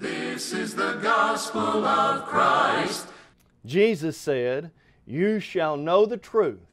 This is the gospel of Christ. Jesus said, You shall know the truth,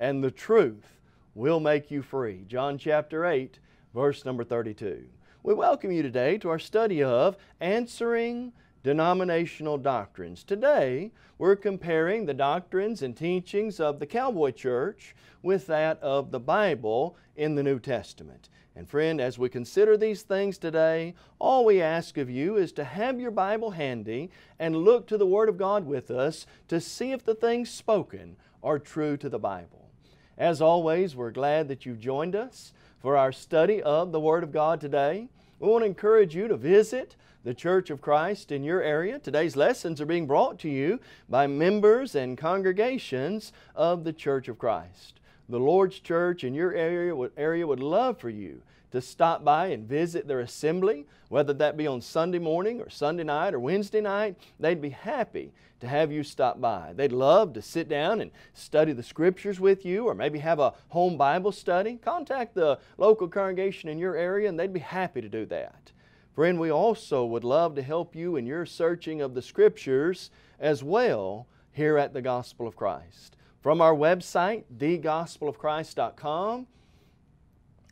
and the truth will make you free. John chapter 8, verse number 32. We welcome you today to our study of Answering Denominational Doctrines. Today, we're comparing the doctrines and teachings of the Cowboy Church with that of the Bible in the New Testament. And friend, as we consider these things today, all we ask of you is to have your Bible handy and look to the Word of God with us to see if the things spoken are true to the Bible. As always, we're glad that you've joined us for our study of the Word of God today. We want to encourage you to visit the Church of Christ in your area. Today's lessons are being brought to you by members and congregations of the Church of Christ. The Lord's Church in your area would, area would love for you to stop by and visit their assembly, whether that be on Sunday morning or Sunday night or Wednesday night. They'd be happy to have you stop by. They'd love to sit down and study the Scriptures with you or maybe have a home Bible study. Contact the local congregation in your area and they'd be happy to do that. Friend, we also would love to help you in your searching of the Scriptures as well here at the Gospel of Christ. From our website, thegospelofchrist.com,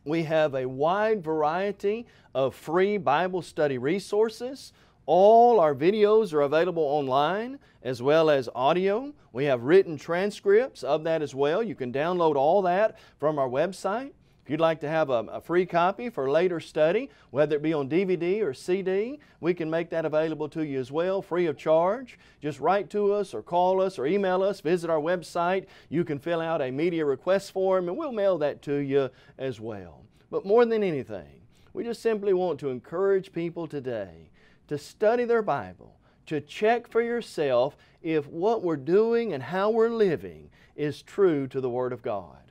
we have a wide variety of free Bible study resources. All our videos are available online as well as audio. We have written transcripts of that as well. You can download all that from our website. If you'd like to have a, a, free copy for later study, whether it be on DVD or CD, we can make that available to you as well, free of charge. Just write to us or call us or email us, visit our website. You can fill out a media request form and we'll mail that to you as well. But more than anything, we just simply want to encourage people today to study their Bible, to check for yourself if what we're doing and how we're living is true to the Word of God.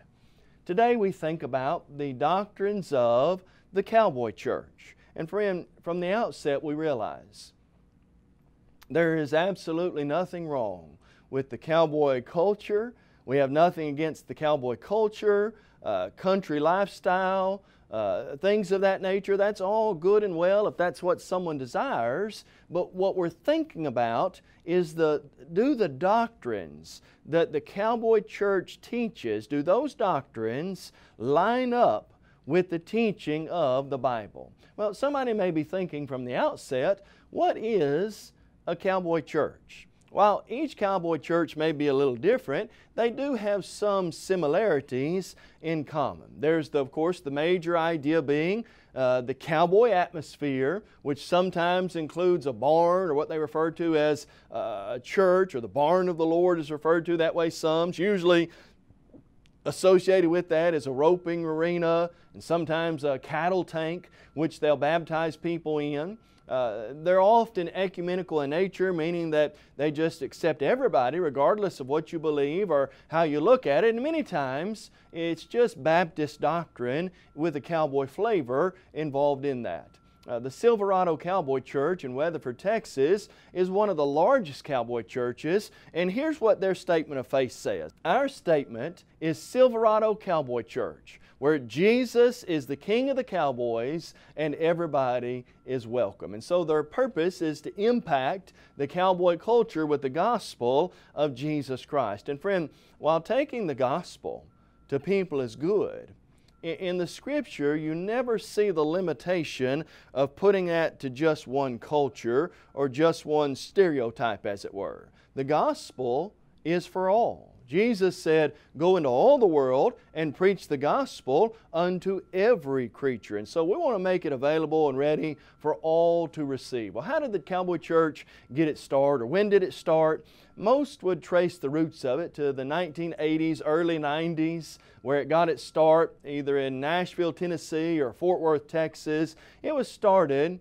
Today we think about the doctrines of the cowboy church. And friend, from the outset we realize there is absolutely nothing wrong with the cowboy culture. We have nothing against the cowboy culture, uh, country lifestyle, uh, things of that nature. That's all good and well if that's what someone desires. But what we're thinking about is the do the doctrines that the cowboy church teaches, do those doctrines line up with the teaching of the Bible? Well, somebody may be thinking from the outset, what is a cowboy church? While each cowboy church may be a little different, they do have some similarities in common. There's, the, of course, the major idea being uh, the cowboy atmosphere, which sometimes includes a barn or what they refer to as uh, a church or the barn of the Lord is referred to that way some. It's usually associated with that is a roping arena and sometimes a cattle tank which they'll baptize people in. Uh, they're often ecumenical in nature, meaning that they just accept everybody regardless of what you believe or how you look at it. And many times it's just Baptist doctrine with a cowboy flavor involved in that. Uh, the Silverado Cowboy Church in Weatherford, Texas is one of the largest cowboy churches, and here's what their statement of faith says. Our statement is Silverado Cowboy Church where Jesus is the king of the cowboys and everybody is welcome. And so their purpose is to impact the cowboy culture with the gospel of Jesus Christ. And friend, while taking the gospel to people is good, in the scripture, you never see the limitation of putting that to just one culture or just one stereotype, as it were. The gospel is for all. Jesus said, Go into all the world and preach the gospel unto every creature. And so we want to make it available and ready for all to receive. Well, how did the Cowboy Church get its start, or when did it start? Most would trace the roots of it to the 1980s, early 90s, where it got its start either in Nashville, Tennessee or Fort Worth, Texas. It was started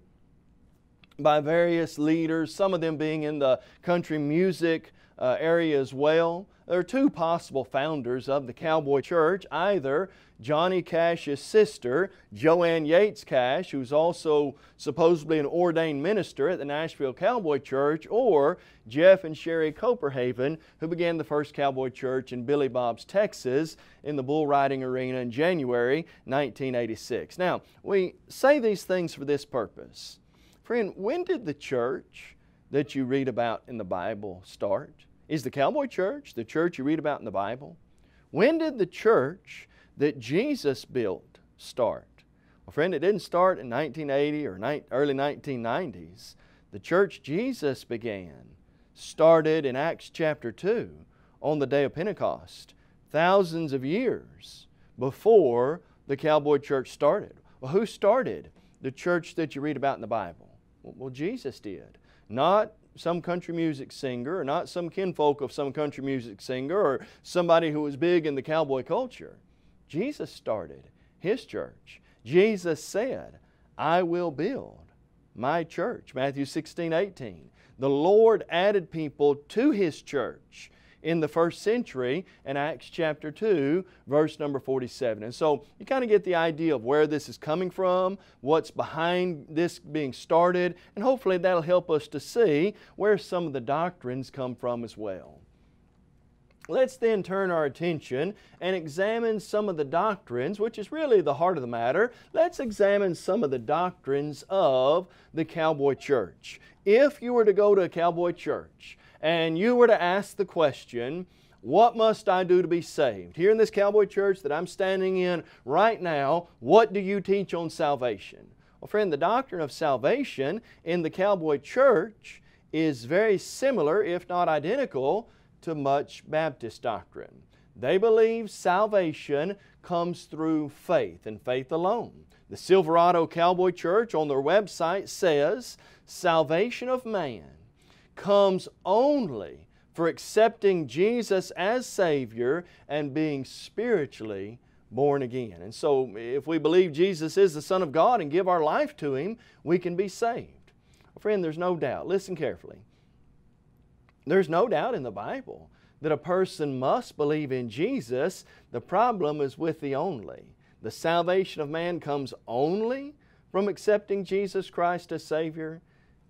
by various leaders, some of them being in the country music uh, area as well. There are two possible founders of the Cowboy Church, either Johnny Cash's sister, Joanne Yates Cash, who's also supposedly an ordained minister at the Nashville Cowboy Church, or Jeff and Sherry Copenhaver, who began the first Cowboy Church in Billy Bob's, Texas, in the bull riding arena in January 1986. Now, we say these things for this purpose. Friend, when did the church that you read about in the Bible start? Is the Cowboy Church the church you read about in the Bible? When did the church that Jesus built start? Well, friend, it didn't start in 1980 or early 1990s. The church Jesus began started in Acts chapter 2 on the day of Pentecost, thousands of years before the Cowboy Church started. Well, who started the church that you read about in the Bible? Well, Jesus did. Not some country music singer, or not some kinfolk of some country music singer, or somebody who was big in the cowboy culture. Jesus started His church. Jesus said, I will build my church. Matthew 16, 18. The Lord added people to His church in the first century in Acts chapter 2, verse number 47. And so you kind of get the idea of where this is coming from, what's behind this being started, and hopefully that'll help us to see where some of the doctrines come from as well. Let's then turn our attention and examine some of the doctrines, which is really the heart of the matter. Let's examine some of the doctrines of the cowboy church. If you were to go to a cowboy church and you were to ask the question, what must I do to be saved? Here in this cowboy church that I'm standing in right now, what do you teach on salvation? Well, friend, the doctrine of salvation in the cowboy church is very similar, if not identical, to much Baptist doctrine. They believe salvation comes through faith and faith alone. The Silverado Cowboy Church on their website says salvation of man comes only for accepting Jesus as Savior and being spiritually born again. And so, if we believe Jesus is the Son of God and give our life to Him, we can be saved. Friend, there's no doubt, listen carefully. There's no doubt in the Bible that a person must believe in Jesus. The problem is with the only. The salvation of man comes only from accepting Jesus Christ as Savior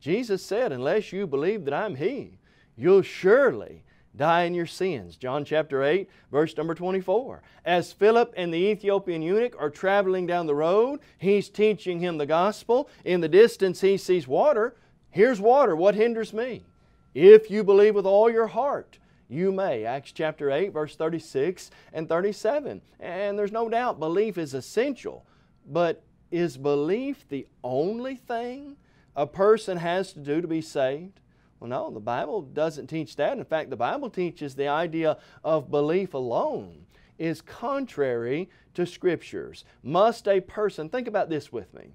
Jesus said, Unless you believe that I'm He, you'll surely die in your sins. John chapter 8, verse number 24. As Philip and the Ethiopian eunuch are traveling down the road, he's teaching him the gospel. In the distance, he sees water. Here's water. What hinders me? If you believe with all your heart, you may. Acts chapter 8, verse 36 and 37. And there's no doubt belief is essential. But is belief the only thing a person has to do to be saved? Well, no, the Bible doesn't teach that. In fact, the Bible teaches the idea of belief alone is contrary to Scriptures. Must a person, think about this with me.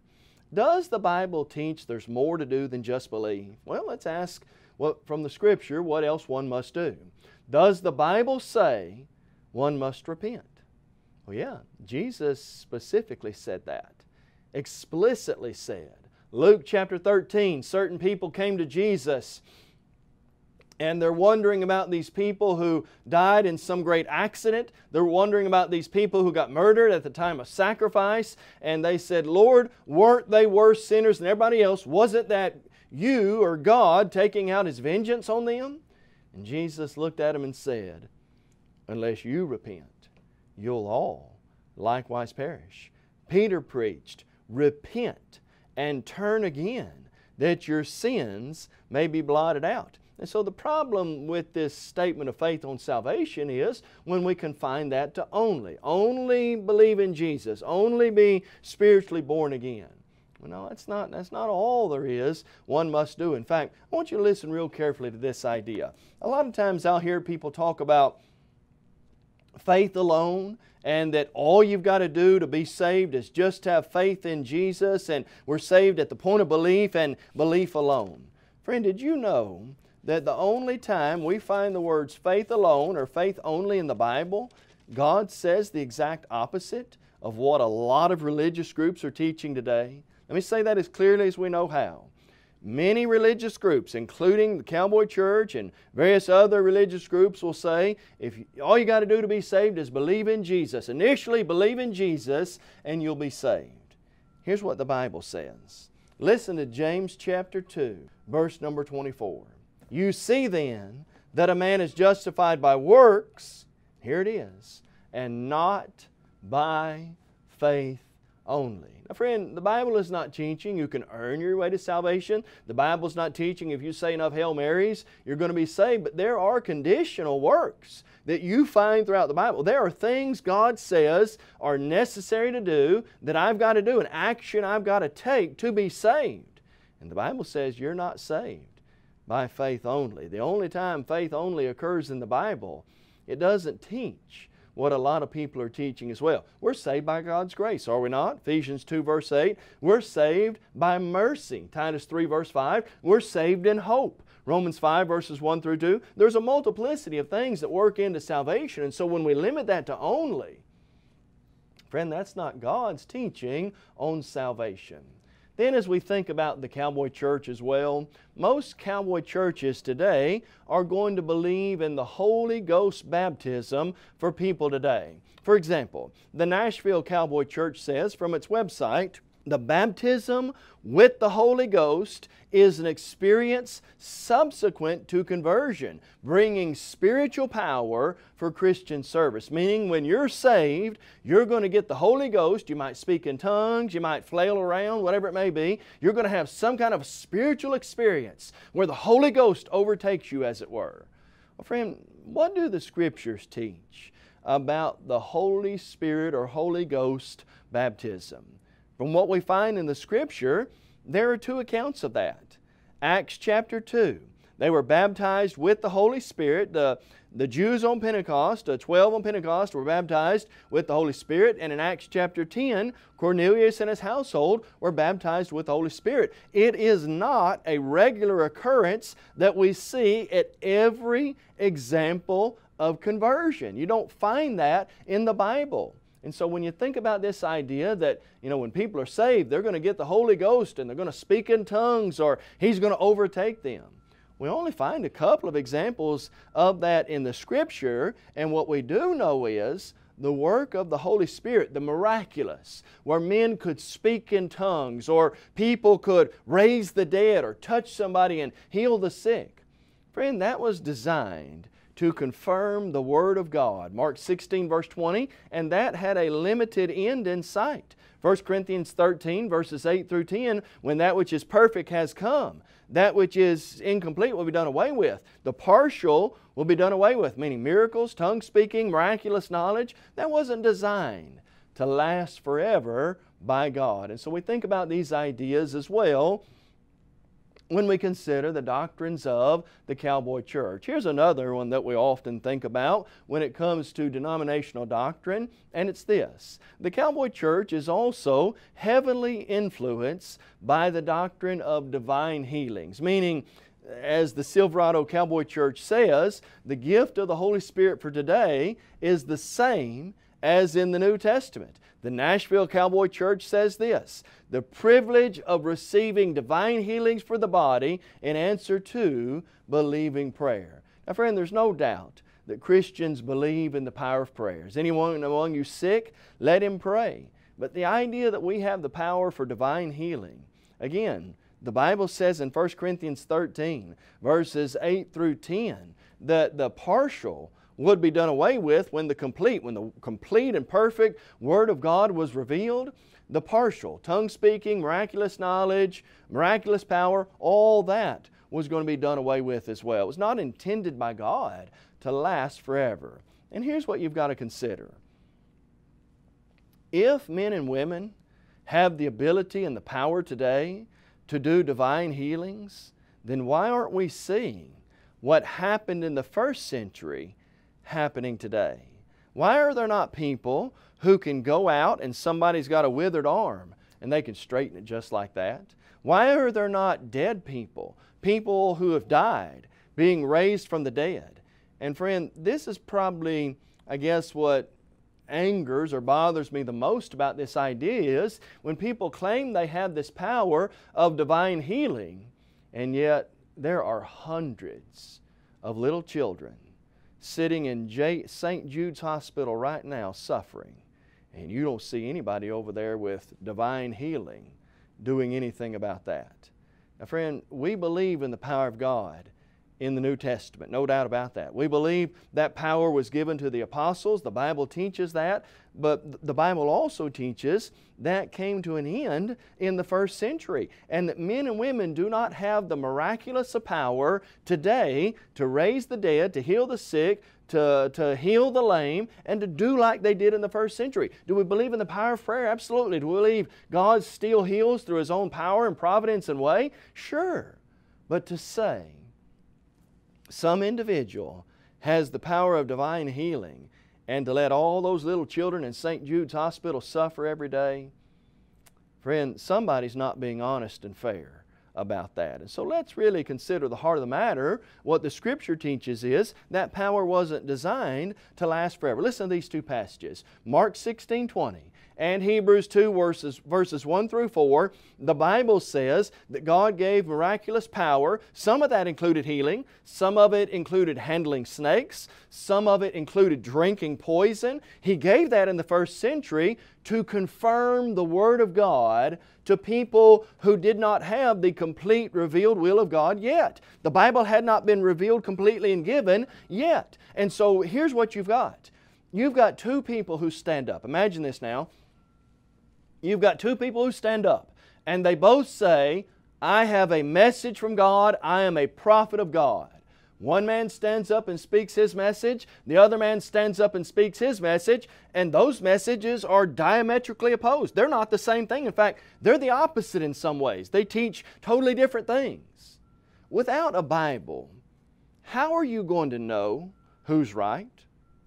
Does the Bible teach there's more to do than just believe? Well, let's ask what, from the Scripture what else one must do. Does the Bible say one must repent? Well, yeah, Jesus specifically said that, explicitly said. Luke chapter 13, certain people came to Jesus and they're wondering about these people who died in some great accident. They're wondering about these people who got murdered at the time of sacrifice. And they said, Lord, weren't they worse sinners than everybody else? Wasn't that you or God taking out His vengeance on them? And Jesus looked at them and said, Unless you repent, you'll all likewise perish. Peter preached, Repent and turn again, that your sins may be blotted out. And so the problem with this statement of faith on salvation is when we confine that to only. Only believe in Jesus. Only be spiritually born again. Well, no, that's not, that's not all there is one must do. In fact, I want you to listen real carefully to this idea. A lot of times I'll hear people talk about faith alone and that all you've got to do to be saved is just have faith in Jesus and we're saved at the point of belief and belief alone. Friend, did you know that the only time we find the words faith alone or faith only in the Bible, God says the exact opposite of what a lot of religious groups are teaching today? Let me say that as clearly as we know how. Many religious groups, including the Cowboy Church and various other religious groups, will say if you, all you got to do to be saved is believe in Jesus. Initially, believe in Jesus and you'll be saved. Here's what the Bible says. Listen to James chapter 2, verse number 24. You see then that a man is justified by works, here it is, and not by faith only. Now, friend, the Bible is not teaching you can earn your way to salvation. The Bible is not teaching if you say enough Hail Marys, you're going to be saved. But there are conditional works that you find throughout the Bible. There are things God says are necessary to do that I've got to do, an action I've got to take to be saved. And the Bible says you're not saved by faith only. The only time faith only occurs in the Bible, it doesn't teach what a lot of people are teaching as well. We're saved by God's grace, are we not? Ephesians 2 verse 8. We're saved by mercy. Titus 3 verse 5. We're saved in hope. Romans 5 verses 1 through 2. There's a multiplicity of things that work into salvation. And so when we limit that to only, friend, that's not God's teaching on salvation. Then, as we think about the cowboy church as well, most cowboy churches today are going to believe in the Holy Ghost baptism for people today. For example, the Nashville Cowboy Church says from its website, the baptism with the Holy Ghost is an experience subsequent to conversion, bringing spiritual power for Christian service. Meaning, when you're saved, you're going to get the Holy Ghost. You might speak in tongues, you might flail around, whatever it may be. You're going to have some kind of spiritual experience where the Holy Ghost overtakes you, as it were. Well, friend, what do the Scriptures teach about the Holy Spirit or Holy Ghost baptism? From what we find in the Scripture, there are two accounts of that. Acts chapter 2. They were baptized with the Holy Spirit. The, the Jews on Pentecost, the 12 on Pentecost, were baptized with the Holy Spirit. And in Acts chapter 10, Cornelius and his household were baptized with the Holy Spirit. It is not a regular occurrence that we see at every example of conversion. You don't find that in the Bible. And so when you think about this idea that, you know, when people are saved, they're going to get the Holy Ghost and they're going to speak in tongues or He's going to overtake them. We only find a couple of examples of that in the Scripture, and what we do know is the work of the Holy Spirit, the miraculous, where men could speak in tongues or people could raise the dead or touch somebody and heal the sick. Friend, that was designed to confirm the Word of God. Mark 16, verse 20, and that had a limited end in sight. 1 Corinthians 13, verses 8 through 10, when that which is perfect has come, that which is incomplete will be done away with. The partial will be done away with, meaning miracles, tongue speaking, miraculous knowledge. That wasn't designed to last forever by God. And so we think about these ideas as well when we consider the doctrines of the cowboy church. Here's another one that we often think about when it comes to denominational doctrine, and it's this. The cowboy church is also heavily influenced by the doctrine of divine healings, meaning as the Silverado Cowboy Church says, the gift of the Holy Spirit for today is the same as in the New Testament. The Nashville Cowboy Church says this the privilege of receiving divine healings for the body in answer to believing prayer. Now, friend, there's no doubt that Christians believe in the power of prayer. Is anyone among you sick? Let him pray. But the idea that we have the power for divine healing, again, the Bible says in 1 Corinthians 13, verses 8 through 10, that the partial would be done away with when the complete, when the complete and perfect Word of God was revealed. The partial, tongue speaking, miraculous knowledge, miraculous power, all that was going to be done away with as well. It was not intended by God to last forever. And here's what you've got to consider. If men and women have the ability and the power today to do divine healings, then why aren't we seeing what happened in the first century happening today? Why are there not people who can go out and somebody's got a withered arm and they can straighten it just like that? Why are there not dead people, people who have died, being raised from the dead? And friend, this is probably, I guess, what angers or bothers me the most about this idea is when people claim they have this power of divine healing, And yet, there are hundreds of little children sitting in St. Jude's Hospital right now suffering. And you don't see anybody over there with divine healing doing anything about that. Now, friend, we believe in the power of God in the New Testament. No doubt about that. We believe that power was given to the apostles. The Bible teaches that. But the Bible also teaches that came to an end in the first century. And that men and women do not have the miraculous power today to raise the dead, to heal the sick, to, to heal the lame, and to do like they did in the first century. Do we believe in the power of prayer? Absolutely. Do we believe God still heals through His own power and providence and way? Sure. But to say, some individual has the power of divine healing and to let all those little children in St. Jude's Hospital suffer every day, friend, somebody's not being honest and fair about that. And so let's really consider the heart of the matter. What the Scripture teaches is that power wasn't designed to last forever. Listen to these two passages Mark 16 20 and Hebrews 2 verses, verses 1 through 4, the Bible says that God gave miraculous power. Some of that included healing, some of it included handling snakes, some of it included drinking poison. He gave that in the first century to confirm the Word of God to people who did not have the complete revealed will of God yet. The Bible had not been revealed completely and given yet. And so here's what you've got. You've got two people who stand up. Imagine this now. You've got two people who stand up and they both say, I have a message from God, I am a prophet of God. One man stands up and speaks his message, the other man stands up and speaks his message, and those messages are diametrically opposed. They're not the same thing. In fact, they're the opposite in some ways. They teach totally different things. Without a Bible, how are you going to know who's right?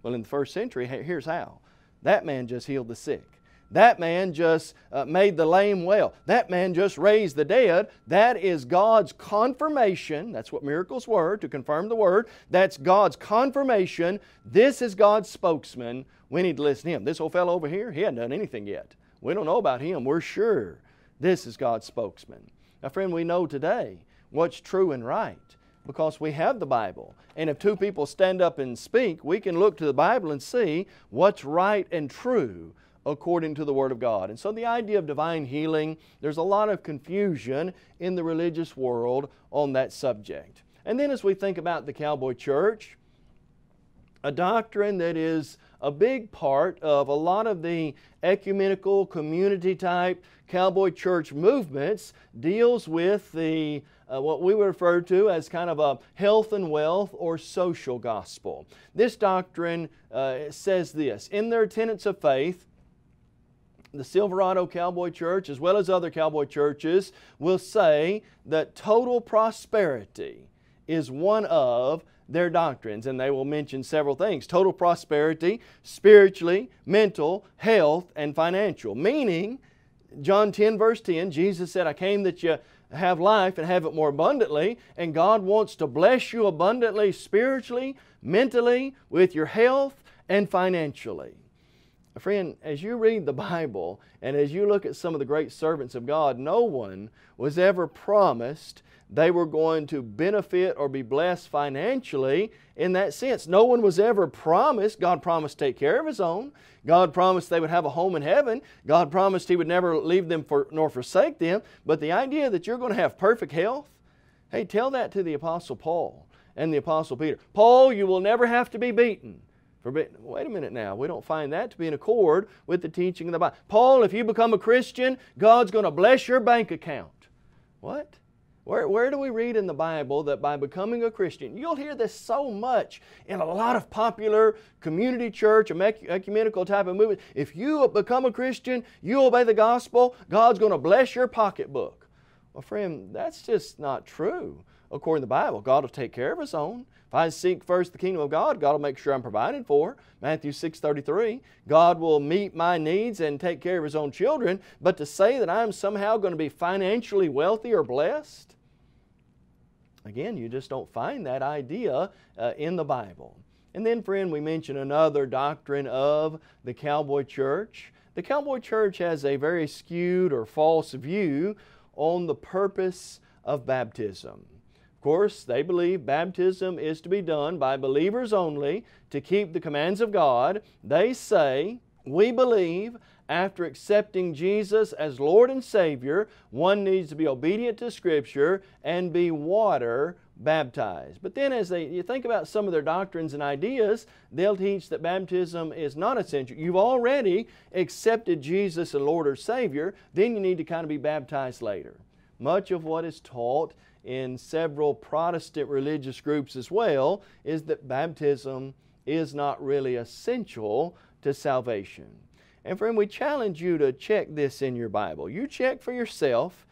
Well, in the first century, here's how. That man just healed the sick. That man just uh, made the lame well. That man just raised the dead. That is God's confirmation. That's what miracles were, to confirm the Word. That's God's confirmation. This is God's spokesman. We need to listen to him. This old fellow over here, he hadn't done anything yet. We don't know about him. We're sure this is God's spokesman. Now, friend, we know today what's true and right because we have the Bible. And if two people stand up and speak, we can look to the Bible and see what's right and true according to the Word of God. And so the idea of divine healing, there's a lot of confusion in the religious world on that subject. And then as we think about the cowboy church, a doctrine that is a big part of a lot of the ecumenical community type cowboy church movements deals with the uh, what we would refer to as kind of a health and wealth or social gospel. This doctrine uh, says this In their tenets of faith, the Silverado Cowboy Church, as well as other cowboy churches, will say that total prosperity is one of their doctrines, and they will mention several things total prosperity, spiritually, mental, health, and financial. Meaning, John 10, verse 10, Jesus said, I came that you have life and have it more abundantly, and God wants to bless you abundantly spiritually, mentally, with your health, and financially. Friend, as you read the Bible and as you look at some of the great servants of God, no one was ever promised they were going to benefit or be blessed financially in that sense. No one was ever promised, God promised to take care of His own. God promised they would have a home in heaven. God promised He would never leave them for, nor forsake them. But the idea that you're going to have perfect health, hey, tell that to the Apostle Paul and the Apostle Peter. Paul, you will never have to be beaten. Forbidden. Wait a minute now. We don't find that to be in accord with the teaching of the Bible. Paul, if you become a Christian, God's going to bless your bank account. What? Where, where do we read in the Bible that by becoming a Christian, you'll hear this so much in a lot of popular community church, ecumenical type of movement. If you become a Christian, you obey the gospel, God's going to bless your pocketbook. Well, friend, that's just not true according to the Bible. God will take care of His own. If I seek first the kingdom of God, God will make sure I'm provided for. Matthew 6.33, God will meet my needs and take care of His own children. But to say that I'm somehow going to be financially wealthy or blessed, again, you just don't find that idea uh, in the Bible. And then, friend, we mention another doctrine of the cowboy church. The cowboy church has a very skewed or false view on the purpose of baptism. Of course, they believe baptism is to be done by believers only to keep the commands of God. They say, we believe after accepting Jesus as Lord and Savior, one needs to be obedient to Scripture and be water baptized. But then as they, you think about some of their doctrines and ideas, they'll teach that baptism is not essential. You've already accepted Jesus as Lord or Savior, then you need to kind of be baptized later. Much of what is taught in several Protestant religious groups as well is that baptism is not really essential to salvation. And friend, we challenge you to check this in your Bible. You check for yourself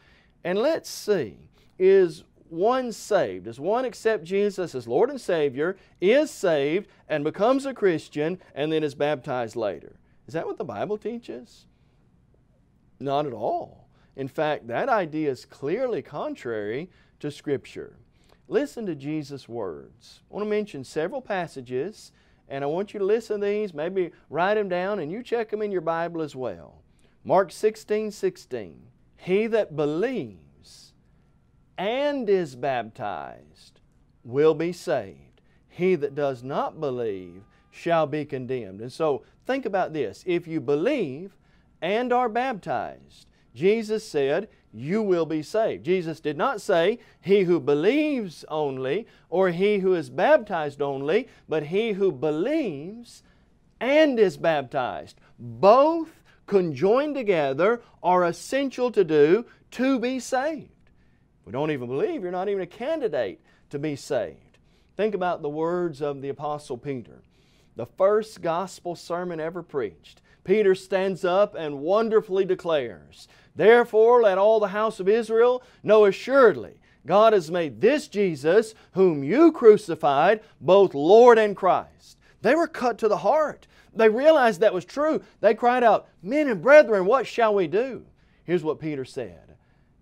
and let's see, is one saved? Does one accept Jesus as Lord and Savior, is saved, and becomes a Christian, and then is baptized later? Is that what the Bible teaches? Not at all. In fact, that idea is clearly contrary to Scripture. Listen to Jesus' words. I want to mention several passages, and I want you to listen to these, maybe write them down, and you check them in your Bible as well. Mark 16, 16. He that believes and is baptized will be saved. He that does not believe shall be condemned. And so think about this. If you believe and are baptized, Jesus said, you will be saved. Jesus did not say, he who believes only, or he who is baptized only, but he who believes and is baptized. Both conjoined together are essential to do to be saved. If we don't even believe, you're not even a candidate to be saved. Think about the words of the Apostle Peter. The first gospel sermon ever preached. Peter stands up and wonderfully declares, Therefore, let all the house of Israel know assuredly God has made this Jesus, whom you crucified, both Lord and Christ. They were cut to the heart. They realized that was true. They cried out, Men and brethren, what shall we do? Here's what Peter said.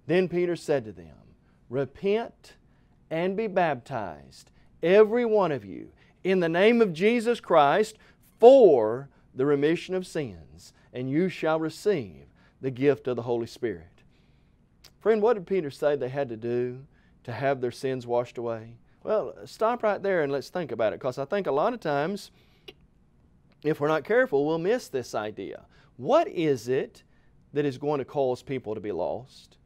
Then Peter said to them, Repent and be baptized, every one of you, in the name of Jesus Christ, for the remission of sins, and you shall receive the gift of the Holy Spirit. Friend, what did Peter say they had to do to have their sins washed away? Well, stop right there and let's think about it because I think a lot of times, if we're not careful, we'll miss this idea. What is it that is going to cause people to be lost?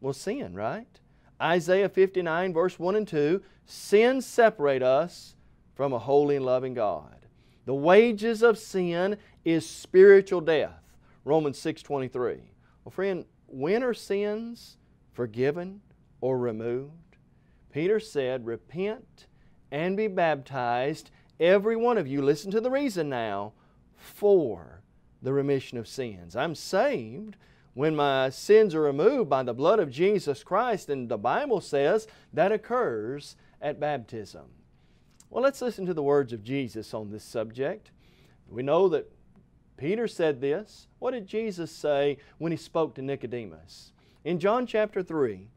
Well, sin, right? Isaiah 59, verse 1 and 2 Sin separate us from a holy and loving God. The wages of sin is spiritual death. Romans 6.23. Well, friend, when are sins forgiven or removed? Peter said, Repent and be baptized, every one of you, listen to the reason now, for the remission of sins. I'm saved when my sins are removed by the blood of Jesus Christ, and the Bible says that occurs at baptism. Well, let's listen to the words of Jesus on this subject. We know that Peter said this. What did Jesus say when he spoke to Nicodemus? In John chapter 3,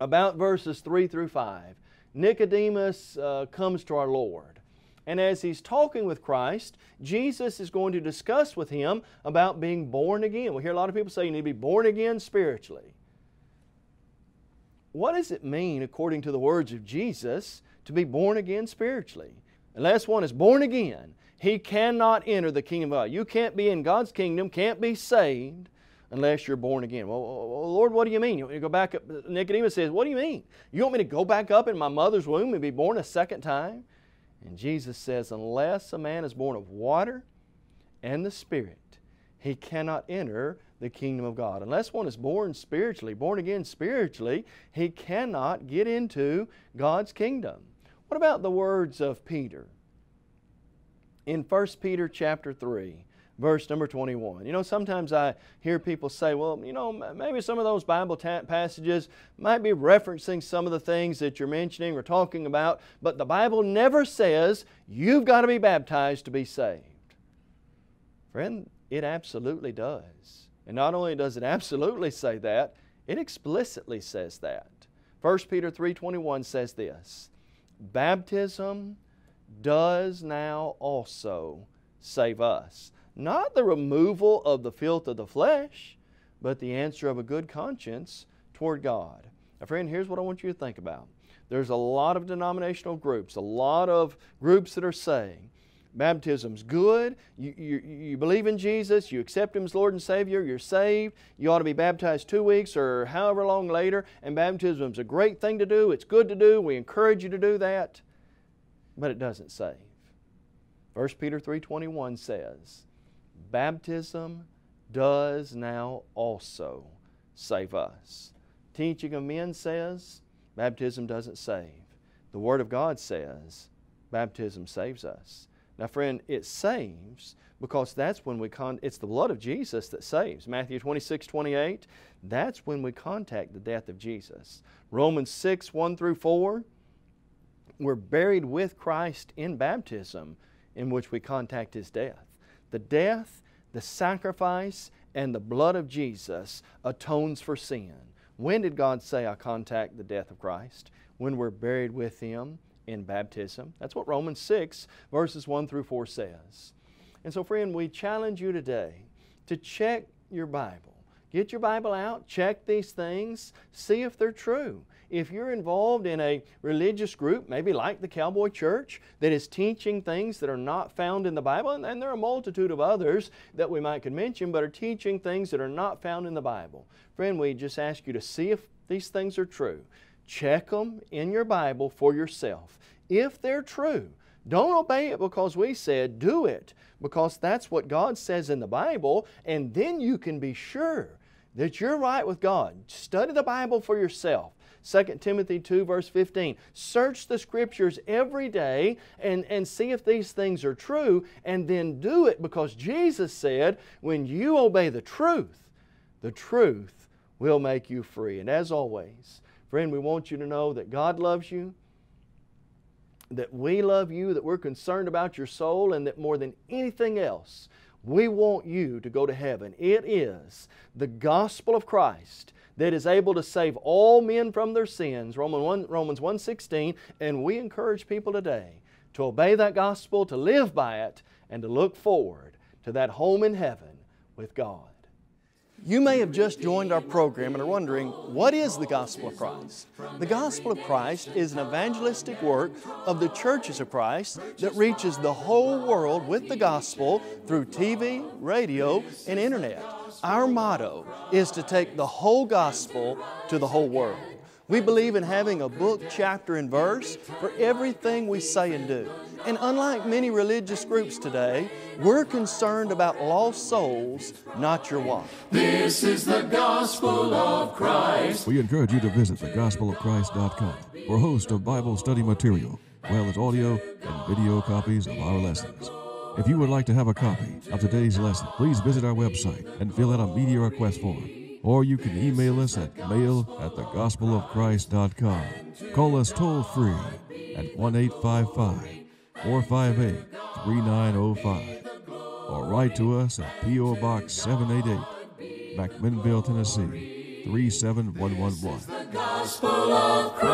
about verses 3 through 5, Nicodemus uh, comes to our Lord. And as he's talking with Christ, Jesus is going to discuss with him about being born again. We hear a lot of people say you need to be born again spiritually. What does it mean, according to the words of Jesus, to be born again spiritually? Unless one is born again, he cannot enter the kingdom of God. You can't be in God's kingdom, can't be saved unless you're born again. Well, Lord, what do you mean? You want me to go back up? Nicodemus says, What do you mean? You want me to go back up in my mother's womb and be born a second time? And Jesus says, Unless a man is born of water and the Spirit, he cannot enter the kingdom of God. Unless one is born spiritually, born again spiritually, he cannot get into God's kingdom. What about the words of Peter? In 1 Peter chapter 3, verse number 21. You know, sometimes I hear people say, well, you know, maybe some of those Bible passages might be referencing some of the things that you're mentioning or talking about, but the Bible never says you've got to be baptized to be saved. Friend, it absolutely does. And not only does it absolutely say that, it explicitly says that. 1 Peter 3:21 says this, baptism does now also save us. Not the removal of the filth of the flesh, but the answer of a good conscience toward God. Now, friend, here's what I want you to think about. There's a lot of denominational groups, a lot of groups that are saying baptism's good. You, you, you believe in Jesus, you accept Him as Lord and Savior, you're saved. You ought to be baptized two weeks or however long later, and baptism's a great thing to do. It's good to do. We encourage you to do that. But it doesn't save. 1 Peter 3.21 says, Baptism does now also save us. Teaching of men says, baptism doesn't save. The Word of God says, baptism saves us. Now, friend, it saves because that's when we con it's the blood of Jesus that saves. Matthew 26, 28, that's when we contact the death of Jesus. Romans 6, 1 through 4, we're buried with Christ in baptism in which we contact His death. The death, the sacrifice, and the blood of Jesus atones for sin. When did God say, I contact the death of Christ? When we're buried with Him in baptism. That's what Romans 6, verses 1 through 4 says. And so, friend, we challenge you today to check your Bible. Get your Bible out, check these things, see if they're true. If you're involved in a religious group, maybe like the Cowboy Church, that is teaching things that are not found in the Bible, and, and there are a multitude of others that we might could mention, but are teaching things that are not found in the Bible. Friend, we just ask you to see if these things are true. Check them in your Bible for yourself. If they're true, don't obey it because we said, do it because that's what God says in the Bible, and then you can be sure that you're right with God. Study the Bible for yourself. 2 Timothy 2, verse 15. Search the Scriptures every day and, and see if these things are true, and then do it because Jesus said, when you obey the truth, the truth will make you free. And as always, Friend, we want you to know that God loves you, that we love you, that we're concerned about your soul, and that more than anything else, we want you to go to heaven. It is the gospel of Christ that is able to save all men from their sins, Romans 1, Romans 1.16, and we encourage people today to obey that gospel, to live by it, and to look forward to that home in heaven with God. You may have just joined our program and are wondering, what is the Gospel of Christ? The Gospel of Christ is an evangelistic work of the churches of Christ that reaches the whole world with the gospel through TV, radio, and internet. Our motto is to take the whole gospel to the whole world. We believe in having a book, chapter, and verse for everything we say and do. And unlike many religious groups today, we're concerned about lost souls, not your wallet. This is the gospel of Christ. We encourage you to visit thegospelofchrist.com for a host of Bible study material, as well as audio and video copies of our lessons. If you would like to have a copy of today's lesson, please visit our website and fill out a media request form. Or you can email us at mail at thegospelofchrist.com. Call us toll free at 1 855 458 3905 or write to us at P.O. Box 788, McMinnville, Tennessee 37111. Gospel of Christ.